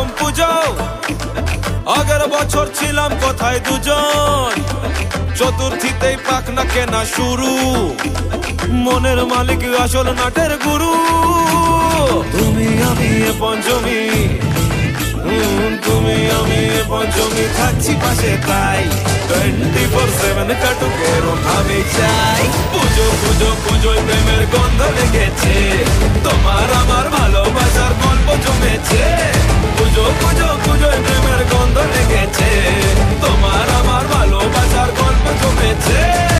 রকম পুজো। আগের বছর ছিলাম কোথায় দুজন? চতুর্থীতেই পাক না কেনা শুরু। মনের মালিক আসল নাটের গুরু। তুমি আমি পঞ্চমী। হুম, তুমি আমি পঞ্চমী। থাকছি পাশে তাই। টোয়েন্টি ফোর সেভেন কাটুকের আমি চাই। পুজো পুজো পুজোয় প্রেমের গন্ধ